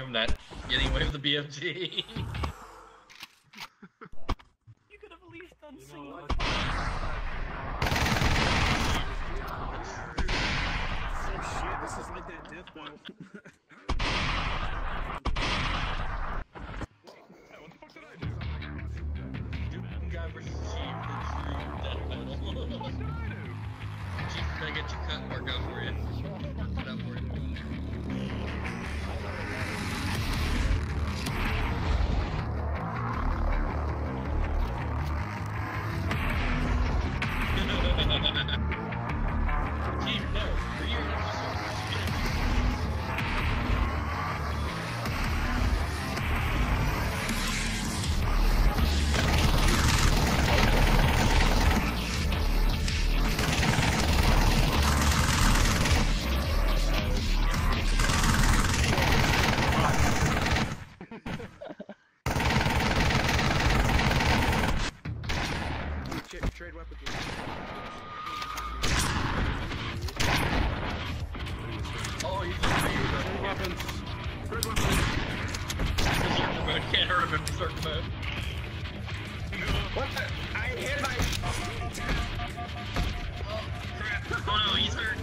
from that getting away with the BFG. You could have at least done You so know what? Oh shit, this is like that death battle. What the fuck did I do? Doom guy versus Chief, the true death battle. What did I do? Chief, can I get your cut work out for Berserker. Can't hurt him in Berserker mode. What the? I hit my. Oh, crap. Oh no, he's hurt.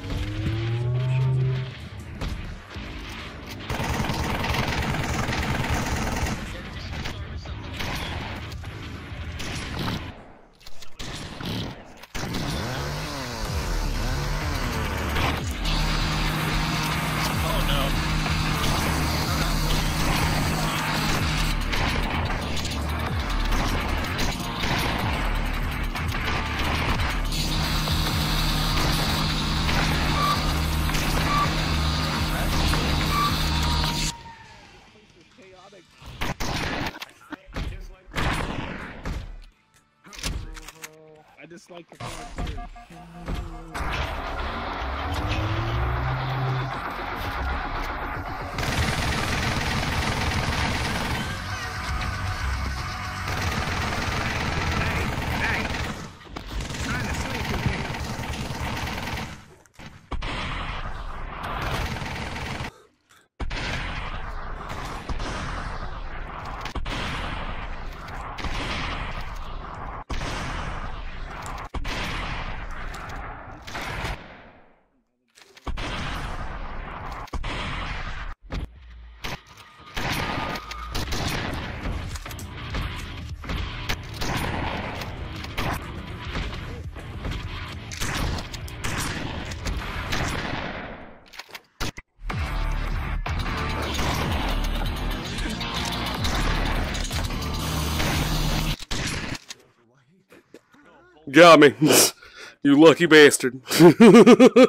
Got me. you lucky bastard.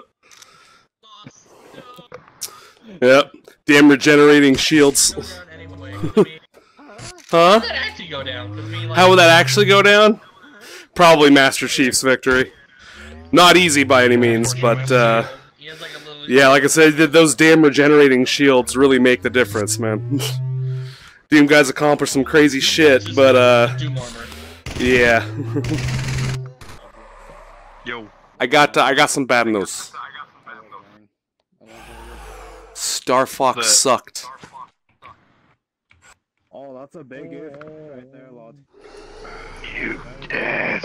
Yep. Damn regenerating shields. Huh? how would that actually go down? Probably Master Chief's victory. Not easy by any means, but uh, yeah, like I said, those damn regenerating shields really make the difference, man. Doom guys accomplish some crazy shit, but uh, yeah. Yo. I got uh, I got some bad news. Star Fox The- sucked. Oh, that's a big if right there, lad. You ass.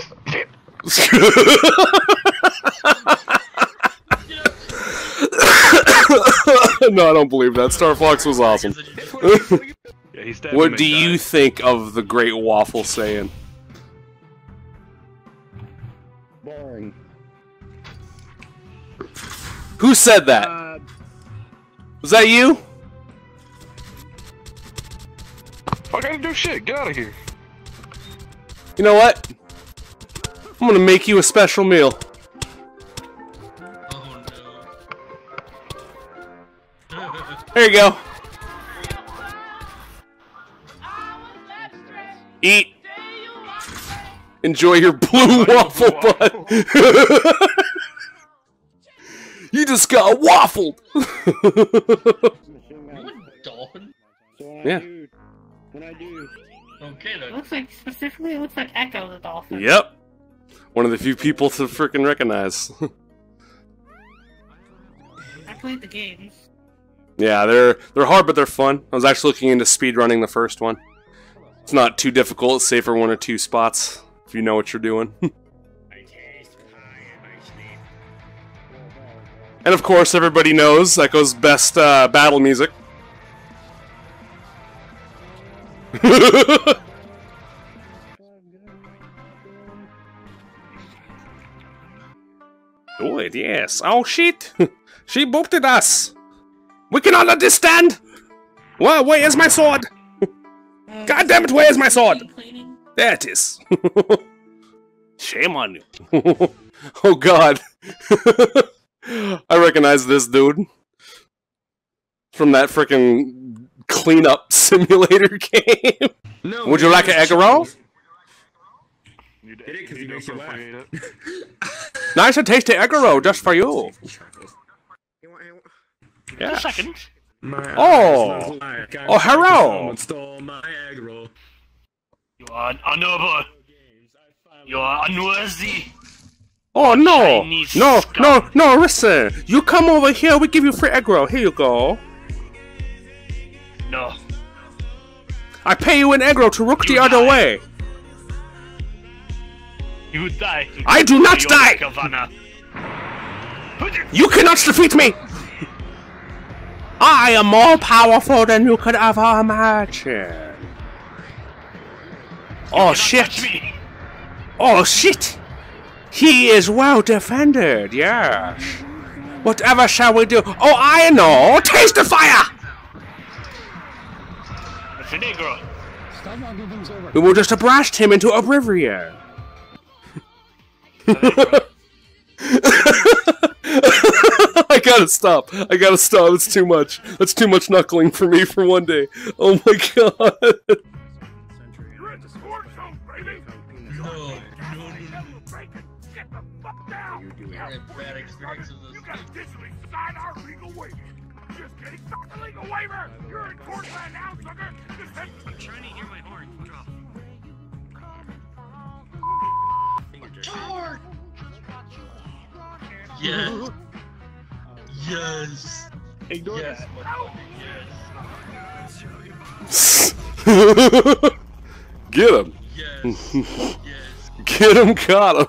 no, I don't believe that. Star Fox was awesome. Yeah, he What do you think of the Great Waffle saying? Who said that? Uh, Was that you? I gotta do shit. Get out of here. You know what? I'm gonna make you a special meal. Oh no. There you go. Eat. Enjoy your blue waffle bud. you just got waffled. machine. What dolphin? Yeah. I do, when I do, Okay It looks like specifically it looks like Ecco the dolphin. yep. One of the few people to freaking recognize. I played the games. Yeah, they're they're hard, but they're fun. I was actually looking into speedrunning the first one. It's not too difficult, save for one or two spots, if you know what you're doing. and of course, everybody knows Ecco's best uh, battle music. Do it, yes. Oh shit! she booped at us! We cannot understand! Well, where is my sword? God damn it, where is my sword? There it is. Shame on you. oh god. I recognize this dude. From that freaking cleanup simulator game. No. Would you like an egg roll? You Hit it 'cause it makes you laugh. Nice and tasty egg roll just for you. Yeah. Just a second. My Oh. eyes look like I'm Oh, hello. Someone stole my egg roll. You are unable. You are unworthy. Oh no! No, scum. no, no, listen! You come over here, we give you free egg roll. Here you go. No. I pay you an egg roll to rook the You other way. You die. I do not die! You cannot defeat me! I am more powerful than you could ever imagine. Oh, oh shit! Oh shit! He is well defended, yes. Whatever shall we do? Oh, I know! Taste the fire! We will just blast him into oblivion. I gotta stop. I gotta stop. It's too much. That's too much knuckling for me for one day. Oh my god. I had bad experience with this. officially sign our legal waiver. Just kidding. Sign the legal waiver. You're in court right now, sucker. Just head I'm trying to hear my horn. Drop. Tor! Yes. Yes. Ignore Yes, that. motherfucker, yes. Get him. Yes. yes. Get him, got him.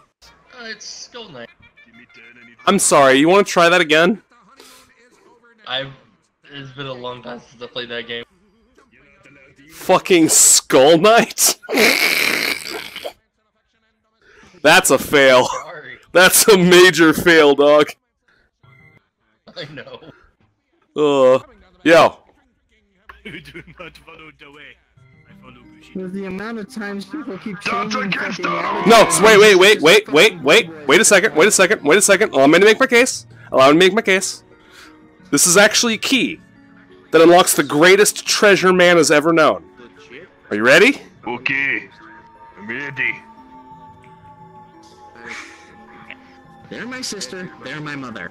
I'm sorry, you want to try that again? I've. It's been a long time since I played that game. Fucking Skull Knight? That's a fail. Sorry. That's a major fail, dog. I know. Uh, yo. You do not follow the way. I follow Bushido. With the amount of times people keep changing against fucking us. attitudes- No, wait, wait, wait, wait, wait, wait, wait a second, wait a second, wait a second. Allow me to make my case. Allow me to make my case. This is actually a key that unlocks the greatest treasure man has ever known. Are you ready? Okay. I'm ready. They're my sister, they're my mother.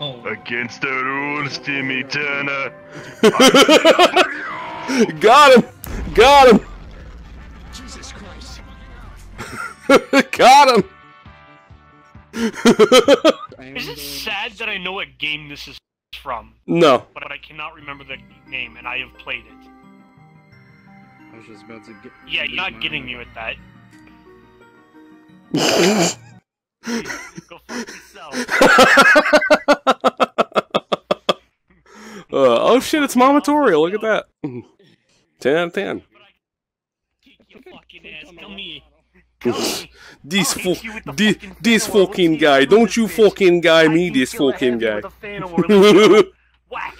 Oh, Against the rules, Timmy Turner. Got him! Got him! Jesus Christ. Got him! Is it sad that I know what game this is from, no. but I cannot remember the name, and I have played it? I was just about to get. Yeah, you're not getting me with that. Go fuck yourself. Uh, oh shit, it's Mamatorial, look at that. 10 out of 10. Kick fucking ass. Come here. Come here. This, I'll fo- hit you with the this, fucking this fucking guy, don't you fucking guy me this fucking guy. with a fan or a Whack.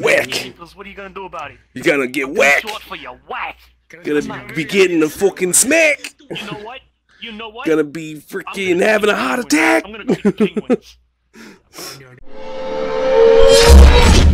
Whack! What are you gonna do about it? You're gonna get Too whacked! Short for you. Whack. Gonna be getting a fucking smack! You know what? You know what? Gonna be freaking gonna having a kick heart penguins. attack!